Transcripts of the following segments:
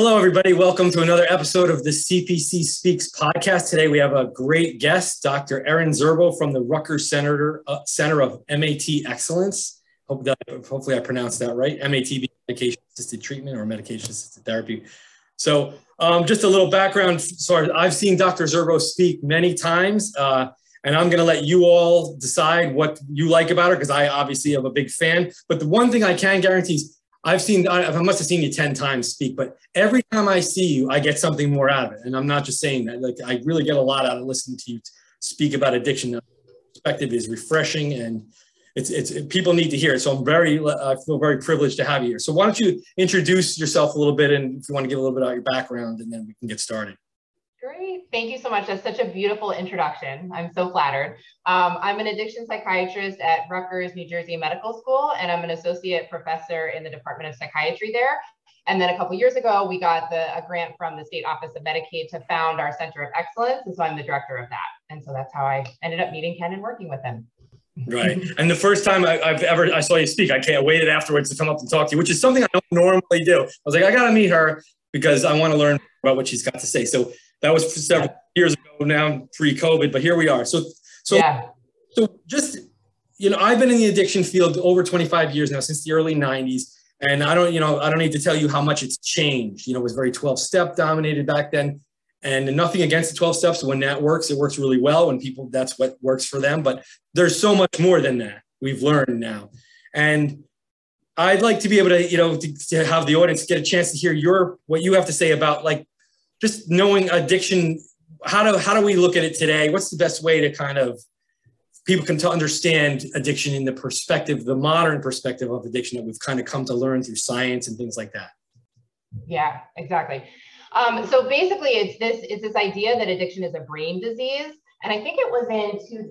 Hello, everybody. Welcome to another episode of the CPC Speaks podcast. Today we have a great guest, Dr. Erin Zerbo from the Rutgers Center, uh, Center of MAT Excellence. Hope that, hopefully I pronounced that right. MAT medication assisted treatment or medication assisted therapy. So um, just a little background. Sorry, I've seen Dr. Zerbo speak many times, uh, and I'm going to let you all decide what you like about her because I obviously am a big fan. But the one thing I can guarantee is I've seen, I, must have seen you 10 times speak, but every time I see you, I get something more out of it. And I'm not just saying that, like, I really get a lot out of listening to you speak about addiction. The perspective is refreshing and it's, it's, people need to hear it. So I'm very, I feel very privileged to have you here. So why don't you introduce yourself a little bit and if you want to give a little bit about your background and then we can get started. Thank you so much. That's such a beautiful introduction. I'm so flattered. Um, I'm an addiction psychiatrist at Rutgers, New Jersey Medical School, and I'm an associate professor in the Department of Psychiatry there. And then a couple years ago, we got the, a grant from the State Office of Medicaid to found our Center of Excellence. And so I'm the director of that. And so that's how I ended up meeting Ken and working with him. Right. And the first time I, have ever I saw you speak, I can't waited afterwards to come up and talk to you, which is something I don't normally do. I was like, I got to meet her because I want to learn about what she's got to say. So that was several yeah. years ago now, pre-COVID, but here we are. So, so, yeah. so just, you know, I've been in the addiction field over 25 years now, since the early 90s. And I don't, you know, I don't need to tell you how much it's changed. You know, it was very 12 step dominated back then. And nothing against the 12 steps. When that works, it works really well. When people, that's what works for them. But there's so much more than that we've learned now. And I'd like to be able to, you know, to, to have the audience get a chance to hear your, what you have to say about like just knowing addiction how do how do we look at it today? What's the best way to kind of people can to understand addiction in the perspective the modern perspective of addiction that we've kind of come to learn through science and things like that? Yeah exactly. Um, so basically it's this it's this idea that addiction is a brain disease and I think it was in 2000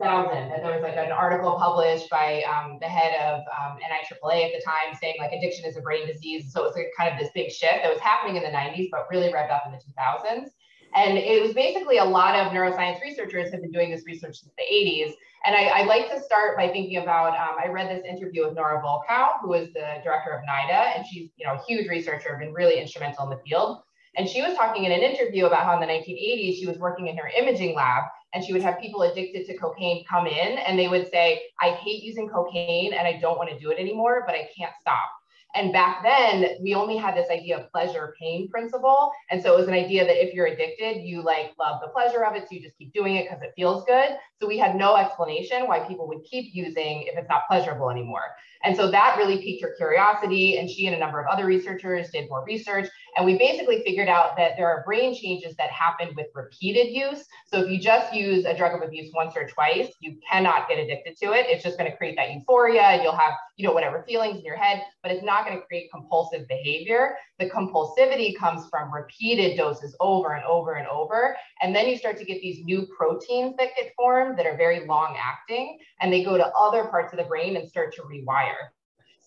that there was like an article published by um, the head of um, NIAAA at the time saying like addiction is a brain disease. So it was like kind of this big shift that was happening in the 90s, but really revved up in the 2000s. And it was basically a lot of neuroscience researchers have been doing this research since the 80s. And I, I like to start by thinking about, um, I read this interview with Nora Volkow, who is the director of NIDA, and she's you know a huge researcher, been really instrumental in the field. And she was talking in an interview about how in the 1980s she was working in her imaging lab and she would have people addicted to cocaine come in and they would say, I hate using cocaine and I don't want to do it anymore, but I can't stop. And back then, we only had this idea of pleasure pain principle. And so it was an idea that if you're addicted, you like love the pleasure of it. So you just keep doing it because it feels good. So we had no explanation why people would keep using if it's not pleasurable anymore. And so that really piqued her curiosity. And she and a number of other researchers did more research. And we basically figured out that there are brain changes that happen with repeated use. So if you just use a drug of abuse once or twice, you cannot get addicted to it. It's just going to create that euphoria. You'll have, you know, whatever feelings in your head, but it's not going to create compulsive behavior. The compulsivity comes from repeated doses over and over and over. And then you start to get these new proteins that get formed that are very long acting, and they go to other parts of the brain and start to rewire.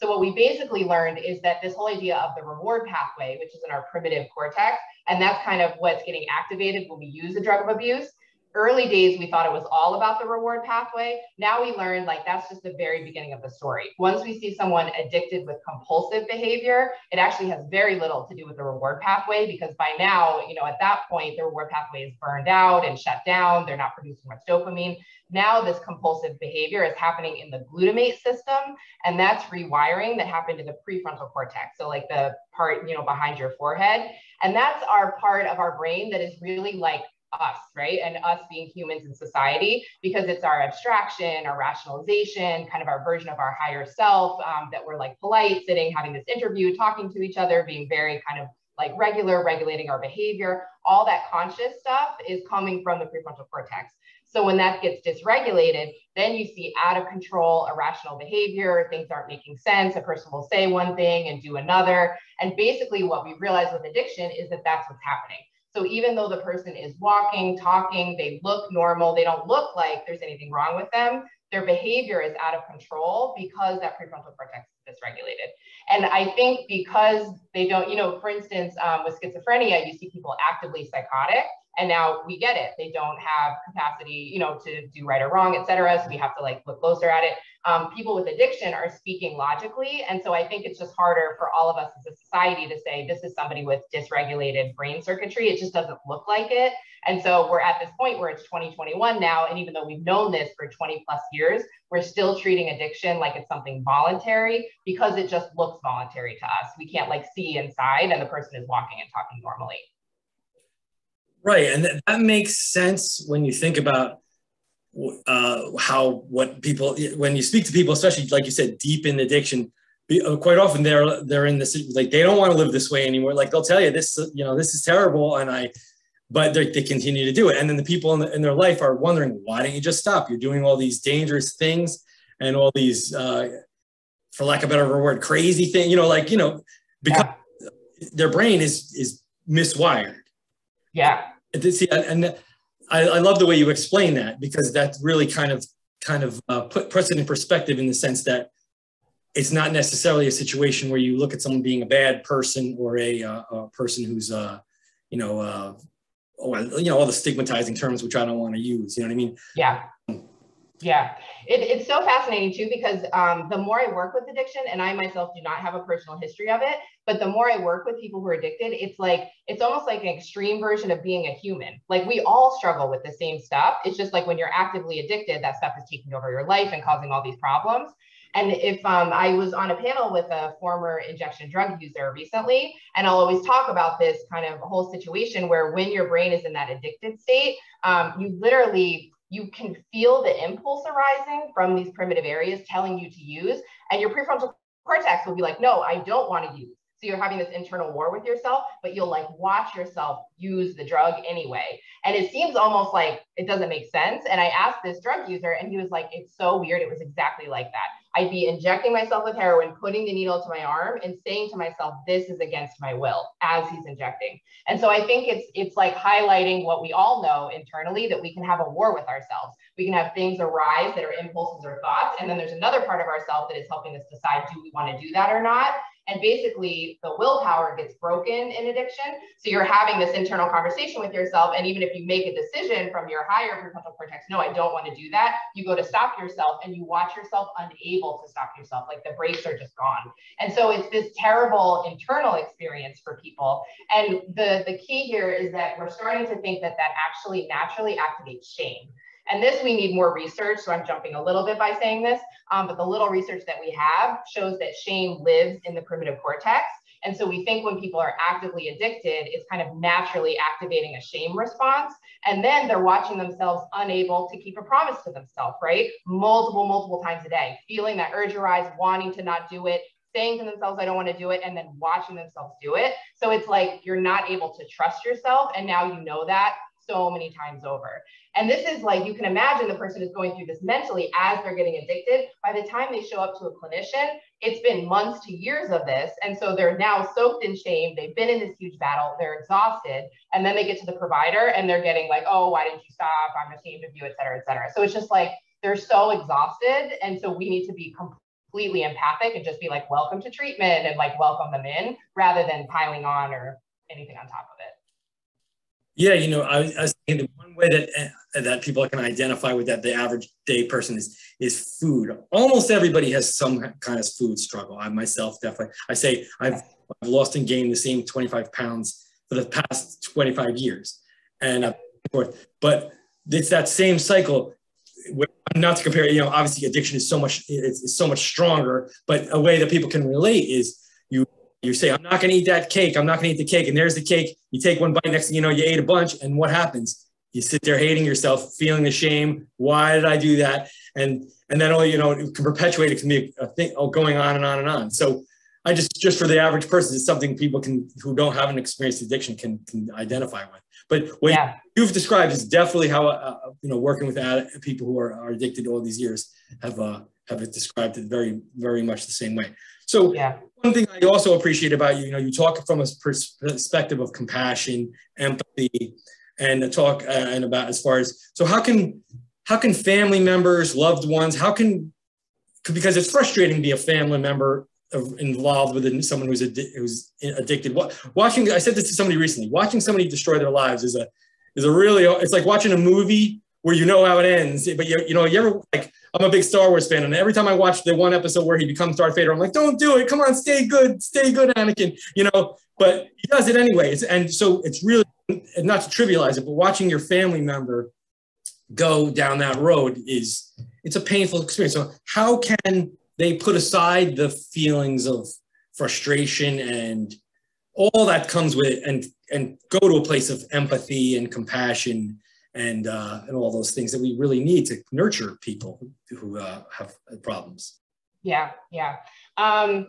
So what we basically learned is that this whole idea of the reward pathway, which is in our primitive cortex, and that's kind of what's getting activated when we use a drug of abuse, early days we thought it was all about the reward pathway. Now we learn like that's just the very beginning of the story. Once we see someone addicted with compulsive behavior it actually has very little to do with the reward pathway because by now you know at that point the reward pathway is burned out and shut down. They're not producing much dopamine. Now this compulsive behavior is happening in the glutamate system and that's rewiring that happened in the prefrontal cortex. So like the part you know behind your forehead. And that's our part of our brain that is really like us, right? And us being humans in society, because it's our abstraction, our rationalization, kind of our version of our higher self, um, that we're like polite, sitting, having this interview, talking to each other, being very kind of like regular, regulating our behavior. All that conscious stuff is coming from the prefrontal cortex. So when that gets dysregulated, then you see out of control, irrational behavior, things aren't making sense. A person will say one thing and do another. And basically what we realize with addiction is that that's what's happening. So even though the person is walking, talking, they look normal, they don't look like there's anything wrong with them, their behavior is out of control because that prefrontal cortex is dysregulated. And I think because they don't, you know, for instance, um, with schizophrenia, you see people actively psychotic And now we get it. They don't have capacity, you know, to do right or wrong, et cetera. So we have to like look closer at it. Um, people with addiction are speaking logically. And so I think it's just harder for all of us as a society to say this is somebody with dysregulated brain circuitry. It just doesn't look like it. And so we're at this point where it's 2021 now. And even though we've known this for 20 plus years, we're still treating addiction like it's something voluntary because it just looks voluntary to us. We can't like see inside and the person is walking and talking normally. Right. And that, makes sense when you think about uh, how what people when you speak to people, especially like you said, deep in addiction, uh, quite often they're they're in this like they don't want to live this way anymore. Like they'll tell you this, you know, this is terrible, and I, but they continue to do it. And then the people in, the, in, their life are wondering, why don't you just stop? You're doing all these dangerous things and all these, uh, for lack of a better word, crazy thing. You know, like you know, because yeah. their brain is is miswired. Yeah. See, and I, I, love the way you explain that because that really kind of kind of uh, put puts it in perspective in the sense that it's not necessarily a situation where you look at someone being a bad person or a, uh, a person who's uh, you know uh, oh, you know all the stigmatizing terms which I don't want to use. You know what I mean? Yeah. Yeah, it, it's so fascinating too because um, the more I work with addiction, and I myself do not have a personal history of it, but the more I work with people who are addicted, it's like it's almost like an extreme version of being a human. Like we all struggle with the same stuff. It's just like when you're actively addicted, that stuff is taking over your life and causing all these problems. And if um, I was on a panel with a former injection drug user recently, and I'll always talk about this kind of whole situation where when your brain is in that addicted state, um, you literally you can feel the impulse arising from these primitive areas telling you to use, and your prefrontal cortex will be like, no, I don't want to use. So you're having this internal war with yourself, but you'll like watch yourself use the drug anyway. And it seems almost like it doesn't make sense. And I asked this drug user, and he was like, it's so weird. It was exactly like that. I'd be injecting myself with heroin, putting the needle to my arm, and saying to myself, "This is against my will," as he's injecting. And so I think it's it's like highlighting what we all know internally that we can have a war with ourselves. We can have things arise that are impulses or thoughts, and then there's another part of ourselves that is helping us decide, do we want to do that or not? And basically, the willpower gets broken in addiction. So you're having this internal conversation with yourself. And even if you make a decision from your higher prefrontal cortex, no, I don't want to do that, you go to stop yourself and you watch yourself unable to stop yourself. Like the brakes are just gone. And so it's this terrible internal experience for people. And the, the key here is that we're starting to think that that actually naturally activates shame. And this we need more research. So I'm jumping a little bit by saying this, um, but the little research that we have shows that shame lives in the primitive cortex. And so we think when people are actively addicted, it's kind of naturally activating a shame response. And then they're watching themselves unable to keep a promise to themselves, right? Multiple, multiple times a day, feeling that urge arise, wanting to not do it, saying to themselves, I don't want to do it, and then watching themselves do it. So it's like you're not able to trust yourself. And now you know that so many times over. And this is like, you can imagine the person is going through this mentally as they're getting addicted. By the time they show up to a clinician, it's been months to years of this. And so they're now soaked in shame. They've been in this huge battle. They're exhausted. And then they get to the provider and they're getting like, oh, why didn't you stop? I'm ashamed of you, et cetera, et cetera. So it's just like, they're so exhausted. And so we need to be completely empathic and just be like, welcome to treatment and like welcome them in rather than piling on or anything on top of it. Yeah, you know, I, I was the one way that uh, that people can identify with that the average day person is is food. Almost everybody has some kind of food struggle. I myself definitely. I say I've I've lost and gained the same 25 pounds for the past 25 years, and forth. But it's that same cycle. Not to compare, you know, obviously addiction is so much it's, it's so much stronger. But a way that people can relate is you say, I'm not going to eat that cake. I'm not going to eat the cake. And there's the cake. You take one bite. Next thing you know, you ate a bunch. And what happens? You sit there hating yourself, feeling the shame. Why did I do that? And and then all you know, it can perpetuate. It can be a thing oh, going on and on and on. So I just just for the average person, it's something people can who don't have an experienced addiction can can identify with. But what yeah. you've described is definitely how uh, you know working with people who are, are addicted all these years have uh, have described it very very much the same way. So yeah. One thing I also appreciate about you, you know, you talk from a perspective of compassion, empathy, and talk uh, and about as far as so how can how can family members, loved ones, how can because it's frustrating to be a family member involved with someone who's who's addicted. Watching, I said this to somebody recently. Watching somebody destroy their lives is a is a really it's like watching a movie where you know how it ends, but you you know you ever like I'm a big Star Wars fan, and every time I watch the one episode where he becomes Darth Vader, I'm like, don't do it, come on, stay good, stay good, Anakin, you know. But he does it anyways, and so it's really not to trivialize it, but watching your family member go down that road is it's a painful experience. So how can they put aside the feelings of frustration and all that comes with it and and go to a place of empathy and compassion and uh, and all those things that we really need to nurture people who uh, have problems. Yeah, yeah. Um,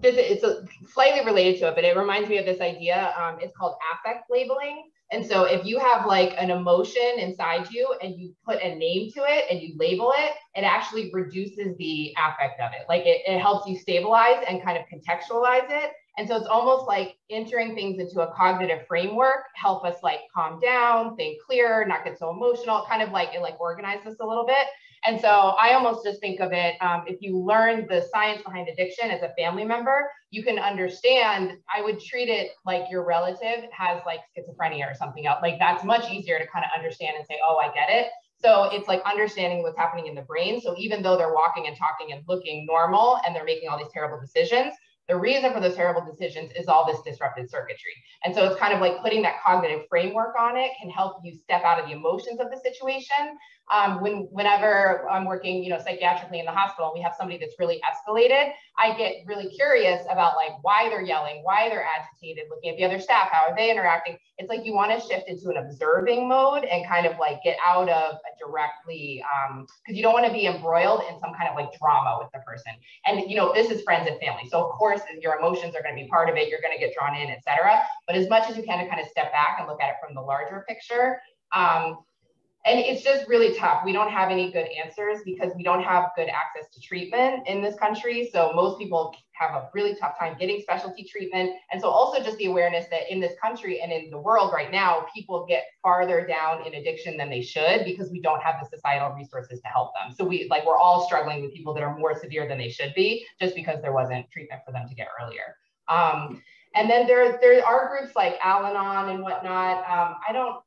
this it's a, slightly related to it, but it reminds me of this idea. Um, it's called affect labeling. And so if you have like an emotion inside you and you put a name to it and you label it, it actually reduces the affect of it. Like it, it helps you stabilize and kind of contextualize it. And so it's almost like entering things into a cognitive framework, help us like calm down, think clearer, not get so emotional, kind of like it like organize us a little bit. And so I almost just think of it, um, if you learn the science behind addiction as a family member, you can understand, I would treat it like your relative has like schizophrenia or something else. Like that's much easier to kind of understand and say, oh, I get it. So it's like understanding what's happening in the brain. So even though they're walking and talking and looking normal and they're making all these terrible decisions, the reason for those terrible decisions is all this disrupted circuitry. And so it's kind of like putting that cognitive framework on it can help you step out of the emotions of the situation um, when whenever I'm working, you know, psychiatrically in the hospital, we have somebody that's really escalated. I get really curious about like why they're yelling, why they're agitated, looking at the other staff, how are they interacting? It's like you want to shift into an observing mode and kind of like get out of directly because um, you don't want to be embroiled in some kind of like drama with the person. And you know, this is friends and family, so of course your emotions are going to be part of it. You're going to get drawn in, etc. But as much as you can to kind of step back and look at it from the larger picture. Um, and it's just really tough. We don't have any good answers because we don't have good access to treatment in this country. So most people have a really tough time getting specialty treatment. And so also just the awareness that in this country and in the world right now, people get farther down in addiction than they should because we don't have the societal resources to help them. So we like we're all struggling with people that are more severe than they should be just because there wasn't treatment for them to get earlier. Um, and then there, there are groups like Al-Anon and whatnot. Um, I don't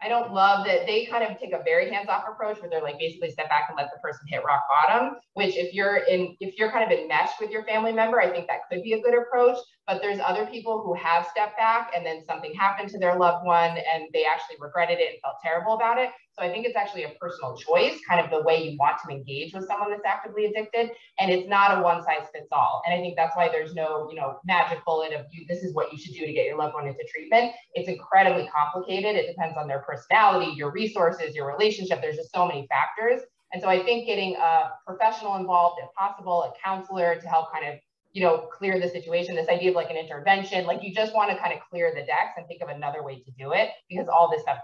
I don't love that they kind of take a very hands-off approach where they're like basically step back and let the person hit rock bottom, which if you're in if you're kind of enmeshed with your family member, I think that could be a good approach. But there's other people who have stepped back and then something happened to their loved one and they actually regretted it and felt terrible about it. So I think it's actually a personal choice, kind of the way you want to engage with someone that's actively addicted. And it's not a one size fits all. And I think that's why there's no, you know, magic bullet of you, this is what you should do to get your loved one into treatment. It's incredibly complicated. It depends on their personality, your resources, your relationship. There's just so many factors. And so I think getting a professional involved, if possible, a counselor to help kind of you know, clear the situation, this idea of like an intervention, like you just want to kind of clear the decks and think of another way to do it because all this stuff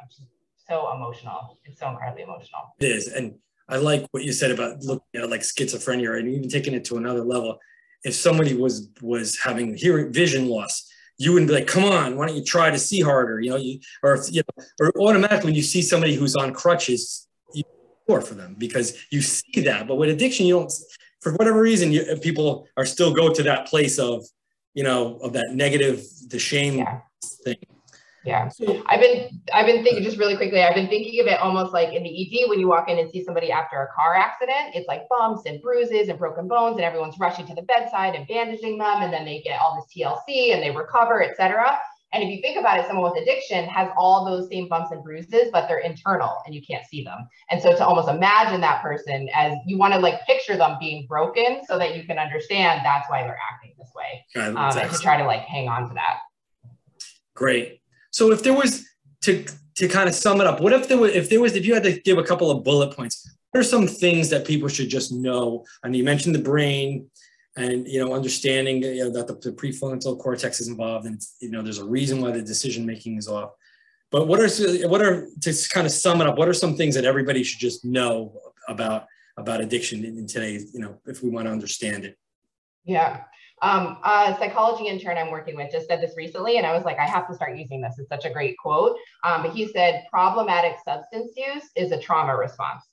so emotional. It's so incredibly emotional. It is. And I like what you said about looking at like schizophrenia and even taking it to another level. If somebody was was having hearing vision loss, you wouldn't be like, come on, why don't you try to see harder? You know, you or if, you know, or automatically when you see somebody who's on crutches, you more for them because you see that. But with addiction, you don't for whatever reason, you, people are still go to that place of, you know, of that negative, the shame yeah. thing. Yeah, I've been I've been thinking just really quickly. I've been thinking of it almost like in the ED when you walk in and see somebody after a car accident. It's like bumps and bruises and broken bones, and everyone's rushing to the bedside and bandaging them, and then they get all this TLC and they recover, etc. And if you think about it, someone with addiction has all those same bumps and bruises, but they're internal and you can't see them. And so to almost imagine that person as you want to like picture them being broken so that you can understand that's why they're acting this way. Um, and to try to like hang on to that. Great. So if there was to to kind of sum it up, what if there was if there was if you had to give a couple of bullet points, what are some things that people should just know? I mean, you mentioned the brain and you know understanding you know, that the, the, prefrontal cortex is involved and you know there's a reason why the decision making is off. But what are what are to kind of sum it up what are some things that everybody should just know about about addiction in, in today's you know if we want to understand it? Yeah um, a psychology intern I'm working with just said this recently, and I was like, I have to start using this. It's such a great quote. Um, but he said, problematic substance use is a trauma response.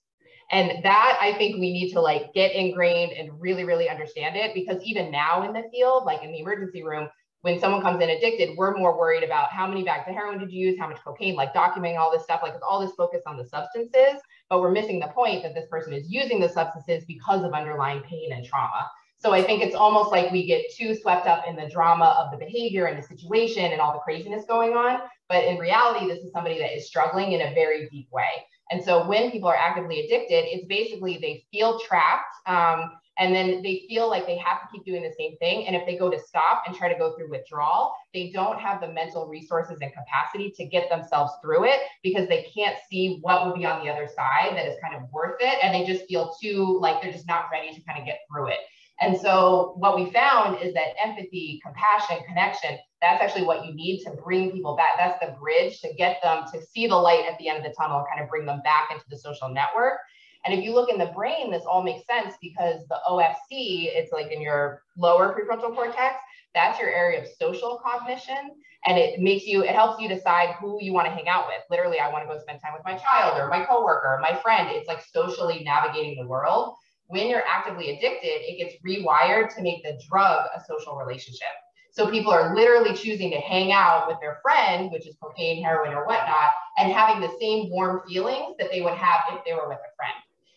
And that I think we need to like get ingrained and really, really understand it because even now in the field, like in the emergency room, when someone comes in addicted, we're more worried about how many bags of heroin did you use, how much cocaine, like documenting all this stuff, like all this focus on the substances, but we're missing the point that this person is using the substances because of underlying pain and trauma. So I think it's almost like we get too swept up in the drama of the behavior and the situation and all the craziness going on. But in reality, this is somebody that is struggling in a very deep way. And so when people are actively addicted, it's basically they feel trapped. Um, and then they feel like they have to keep doing the same thing. And if they go to stop and try to go through withdrawal, they don't have the mental resources and capacity to get themselves through it because they can't see what will be on the other side that is kind of worth it. And they just feel too like they're just not ready to kind of get through it. And so what we found is that empathy, compassion, connection, that's actually what you need to bring people back. That's the bridge to get them to see the light at the end of the tunnel, kind of bring them back into the social network. And if you look in the brain, this all makes sense because the OFC, it's like in your lower prefrontal cortex, that's your area of social cognition. And it makes you, it helps you decide who you want to hang out with. Literally, I want to go spend time with my child or my coworker, or my friend. It's like socially navigating the world when you're actively addicted, it gets rewired to make the drug a social relationship. So people are literally choosing to hang out with their friend, which is cocaine, heroin, or whatnot, and having the same warm feelings that they would have if they were with a friend.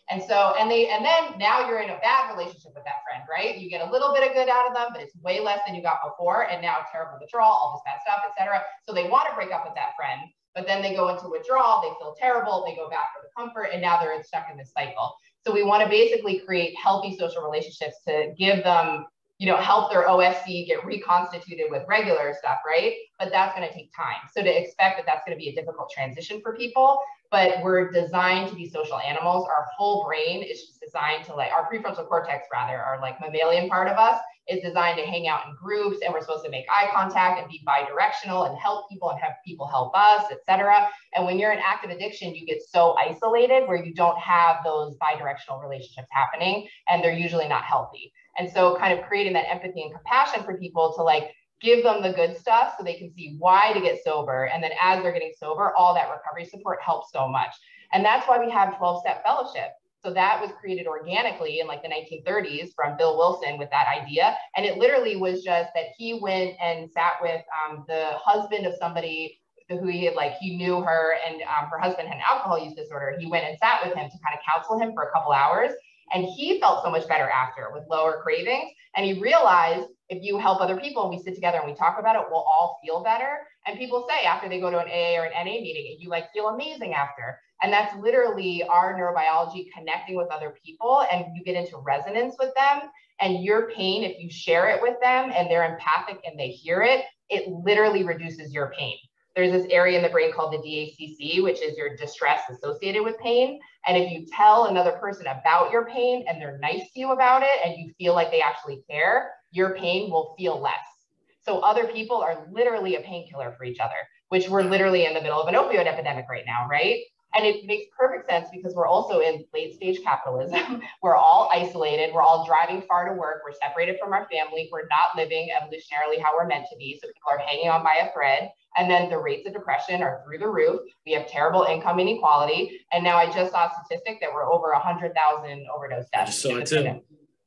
And so, and they, and then now you're in a bad relationship with that friend, right? You get a little bit of good out of them, but it's way less than you got before. And now terrible withdrawal, all this bad stuff, etc. So they want to break up with that friend, but then they go into withdrawal, they feel terrible, they go back for the comfort, and now they're stuck in this cycle. So we want to basically create healthy social relationships to give them, you know, help their OFC get reconstituted with regular stuff, right? But that's going to take time. So to expect that that's going to be a difficult transition for people, but we're designed to be social animals. Our whole brain is just designed to like our prefrontal cortex, rather, our like mammalian part of us is designed to hang out in groups and we're supposed to make eye contact and be bi-directional and help people and have people help us, etc. And when you're in active addiction, you get so isolated where you don't have those bi-directional relationships happening and they're usually not healthy. And so kind of creating that empathy and compassion for people to like give them the good stuff so they can see why to get sober. And then as they're getting sober, all that recovery support helps so much. And that's why we have 12 step fellowship so that was created organically in like the 1930s from Bill Wilson with that idea. And it literally was just that he went and sat with um, the husband of somebody who he had like, he knew her and um, her husband had an alcohol use disorder. He went and sat with him to kind of counsel him for a couple hours. And he felt so much better after with lower cravings. And he realized if you help other people and we sit together and we talk about it, we'll all feel better. And people say after they go to an AA or an NA meeting, you like feel amazing after. And that's literally our neurobiology connecting with other people and you get into resonance with them. And your pain, if you share it with them and they're empathic and they hear it, it literally reduces your pain. There's this area in the brain called the DACC, which is your distress associated with pain. And if you tell another person about your pain and they're nice to you about it and you feel like they actually care, your pain will feel less. So other people are literally a painkiller for each other, which we're literally in the middle of an opioid epidemic right now, right? And it makes perfect sense because we're also in late stage capitalism. we're all isolated. We're all driving far to work. We're separated from our family. We're not living evolutionarily how we're meant to be. So people are hanging on by a thread. And then the rates of depression are through the roof. We have terrible income inequality. And now I just saw a statistic that we're over 100,000 overdose deaths. So it's.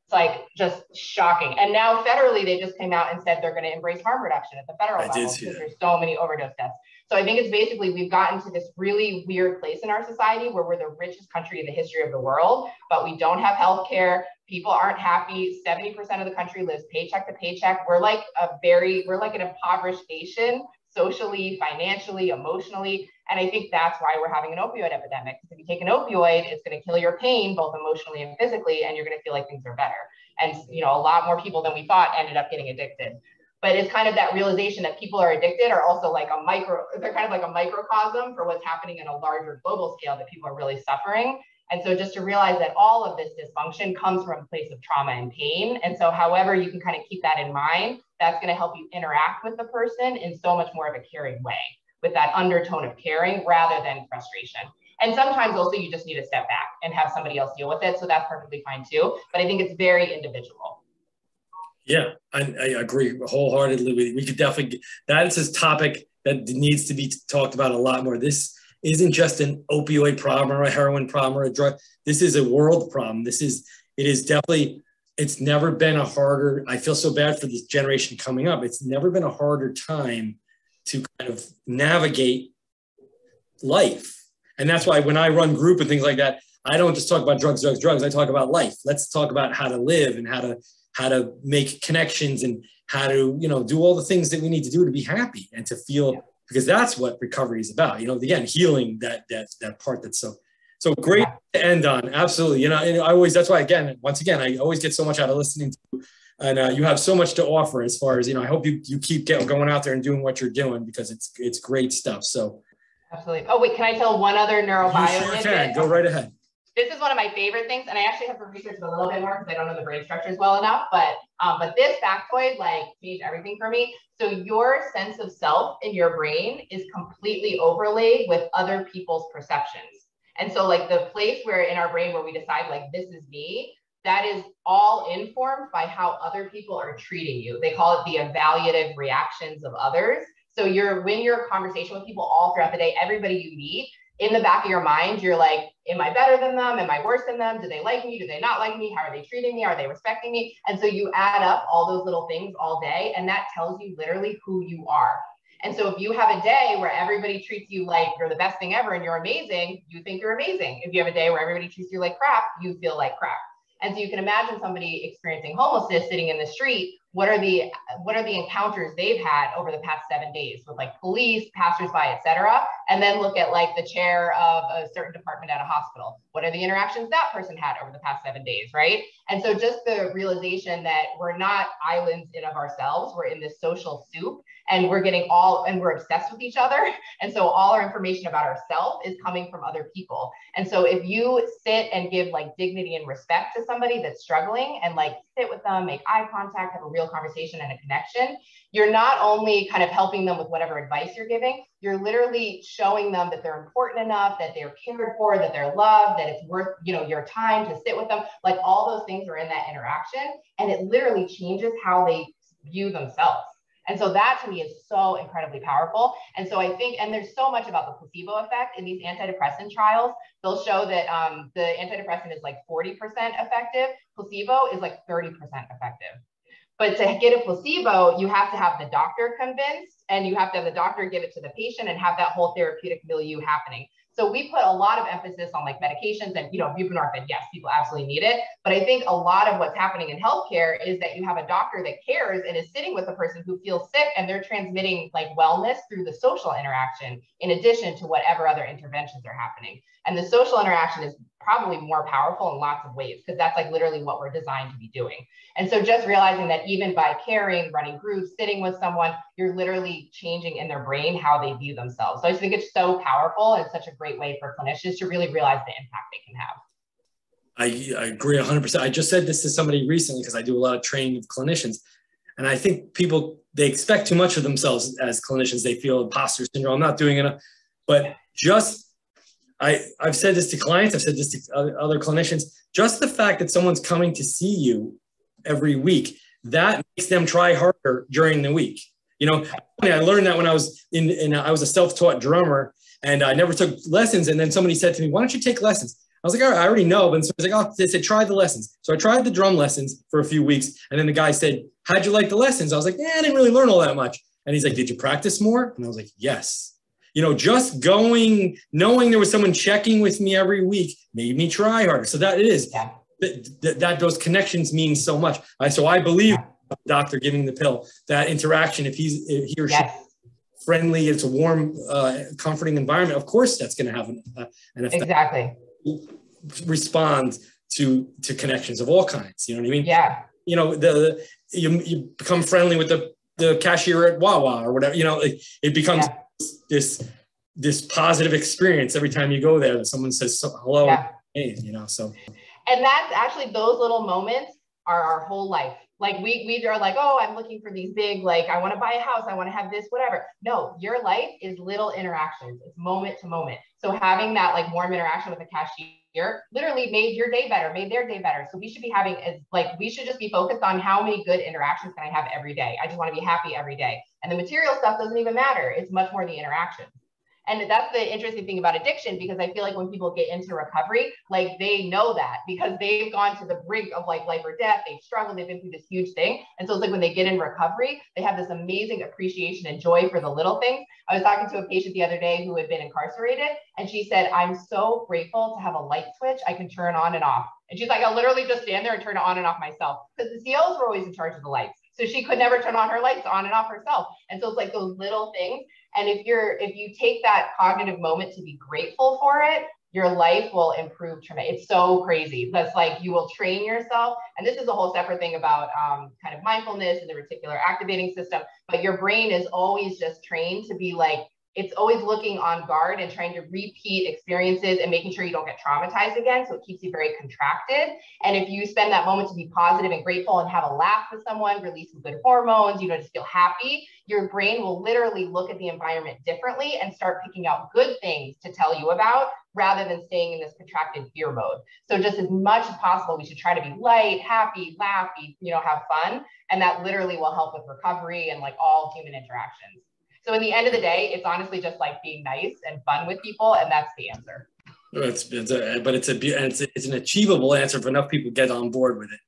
It's like just shocking. And now federally, they just came out and said they're going to embrace harm reduction at the federal I level because there's so many overdose deaths. So I think it's basically we've gotten to this really weird place in our society where we're the richest country in the history of the world, but we don't have health care. People aren't happy. 70% of the country lives paycheck to paycheck. We're like a very, we're like an impoverished nation socially, financially, emotionally. And I think that's why we're having an opioid epidemic. Because if you take an opioid, it's going to kill your pain, both emotionally and physically, and you're going to feel like things are better. And you know, a lot more people than we thought ended up getting addicted but it's kind of that realization that people are addicted are also like a micro they're kind of like a microcosm for what's happening in a larger global scale that people are really suffering and so just to realize that all of this dysfunction comes from a place of trauma and pain and so however you can kind of keep that in mind that's going to help you interact with the person in so much more of a caring way with that undertone of caring rather than frustration and sometimes also you just need to step back and have somebody else deal with it so that's perfectly fine too but i think it's very individual yeah, I, I agree wholeheartedly you. We could definitely, that is a topic that needs to be talked about a lot more. This isn't just an opioid problem or a heroin problem or a drug. This is a world problem. This is, it is definitely it's never been a harder, I feel so bad for this generation coming up. It's never been a harder time to kind of navigate life. And that's why when I run group and things like that, I don't just talk about drugs, drugs, drugs. I talk about life. Let's talk about how to live and how to how to make connections and how to you know do all the things that we need to do to be happy and to feel because that's what recovery is about. You know, again, healing that that that part that's so so great to end on. Absolutely. You know, and I always that's why again, once again, I always get so much out of listening to you. and uh, you have so much to offer as far as you know. I hope you you keep get, going out there and doing what you're doing because it's it's great stuff. So absolutely. Oh wait, can I tell one other neurobio? You sure can. Go right ahead. This is one of my favorite things, and I actually have to research it a little bit more because I don't know the brain structures well enough. But um, but this factoid like changed everything for me. So your sense of self in your brain is completely overlaid with other people's perceptions. And so like the place where in our brain where we decide like this is me, that is all informed by how other people are treating you. They call it the evaluative reactions of others. So you're when you're a conversation with people all throughout the day, everybody you meet, in the back of your mind, you're like, am I better than them? Am I worse than them? Do they like me? Do they not like me? How are they treating me? Are they respecting me? And so you add up all those little things all day, and that tells you literally who you are. And so if you have a day where everybody treats you like you're the best thing ever and you're amazing, you think you're amazing. If you have a day where everybody treats you like crap, you feel like crap. And so you can imagine somebody experiencing homelessness sitting in the street. What are the what are the encounters they've had over the past seven days with like police, passersby, et cetera? And then look at like the chair of a certain department at a hospital. What are the interactions that person had over the past seven days, right? And so just the realization that we're not islands in of ourselves, we're in this social soup and we're getting all and we're obsessed with each other. And so all our information about ourselves is coming from other people. And so if you sit and give like dignity and respect to somebody that's struggling and like sit with them make eye contact have a real conversation and a connection you're not only kind of helping them with whatever advice you're giving you're literally showing them that they're important enough that they're cared for that they're loved that it's worth you know your time to sit with them. Like all those things are in that interaction and it literally changes how they view themselves and so that to me is so incredibly powerful. And so I think, and there's so much about the placebo effect in these antidepressant trials. They'll show that um, the antidepressant is like 40% effective, placebo is like 30% effective. But to get a placebo, you have to have the doctor convinced and you have to have the doctor give it to the patient and have that whole therapeutic milieu happening. So we put a lot of emphasis on like medications and, you know, buprenorphine. Yes, people absolutely need it. But I think a lot of what's happening in healthcare is that you have a doctor that cares and is sitting with a person who feels sick and they're transmitting like wellness through the social interaction in addition to whatever other interventions are happening. And the social interaction is probably more powerful in lots of ways because that's like literally what we're designed to be doing. And so just realizing that even by caring, running groups, sitting with someone, you're literally changing in their brain how they view themselves. So I just think it's so powerful and such a great way for clinicians to really realize the impact they can have. I, I agree 100%. I just said this to somebody recently because I do a lot of training of clinicians. And I think people, they expect too much of themselves as clinicians. They feel imposter syndrome. I'm not doing enough. But just I, I've said this to clients, I've said this to other, clinicians, just the fact that someone's coming to see you every week, that makes them try harder during the week. You know, I learned that when I was in, in I was a self-taught drummer and I never took lessons. And then somebody said to me, why don't you take lessons? I was like, all right, I already know. But so I was like, oh, they said, try the lessons. So I tried the drum lessons for a few weeks. And then the guy said, how'd you like the lessons? I was like, yeah, I didn't really learn all that much. And he's like, did you practice more? And I was like, yes you know, just going, knowing there was someone checking with me every week made me try harder. So that is yeah. that, that, those connections mean so much. I, so I believe yeah. doctor giving the pill, that interaction, if he's, if he or yes. she friendly, it's a warm, uh, comforting environment. Of course, that's going to have an, uh, an effect. Exactly. Respond to, to connections of all kinds. You know what I mean? Yeah. You know, the, you, you become friendly with the, the cashier at Wawa or whatever, you know, it, it becomes yeah this this positive experience every time you go there. Someone says hello, yeah. hey, you know. So, and that's actually those little moments are our whole life. Like we we are like, oh, I'm looking for these big, like I want to buy a house, I want to have this, whatever. No, your life is little interactions. It's moment to moment. So having that like warm interaction with the cashier literally made your day better, made their day better. So we should be having as like we should just be focused on how many good interactions can I have every day. I just want to be happy every day. And the material stuff doesn't even matter. It's much more the interaction. And that's the interesting thing about addiction because I feel like when people get into recovery, like they know that because they've gone to the brink of like life or death, they've struggled, they've been through this huge thing. And so it's like when they get in recovery, they have this amazing appreciation and joy for the little things. I was talking to a patient the other day who had been incarcerated, and she said, I'm so grateful to have a light switch I can turn on and off. And she's like, I'll literally just stand there and turn it on and off myself because the COs were always in charge of the lights. So she could never turn on her lights on and off herself. And so it's like those little things. And if you're if you take that cognitive moment to be grateful for it, your life will improve tremendously. It's so crazy. That's like you will train yourself. And this is a whole separate thing about um, kind of mindfulness and the reticular activating system. But your brain is always just trained to be like, it's always looking on guard and trying to repeat experiences and making sure you don't get traumatized again. So it keeps you very contracted. And if you spend that moment to be positive and grateful and have a laugh with someone, release some good hormones, you know, just feel happy, your brain will literally look at the environment differently and start picking out good things to tell you about rather than staying in this contracted fear mode. So just as much as possible, we should try to be light, happy, laughy, you know, have fun. And that literally will help with recovery and like all human interactions. So in the end of the day, it's honestly just like being nice and fun with people, and that's the answer. It's, it's a, but it's a it's, it's an achievable answer if enough people get on board with it.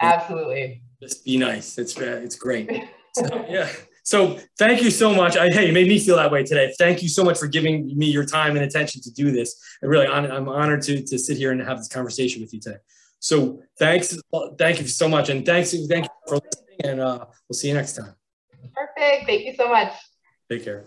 Absolutely. Just be nice. It's it's great. So, yeah. So thank you so much. I, hey, you made me feel that way today. Thank you so much for giving me your time and attention to do this. I really, I'm honored to, to sit here and have this conversation with you today. So thanks, thank you so much, and thanks, thank you for listening, and uh, we'll see you next time. Perfect. Thank you so much. Take care.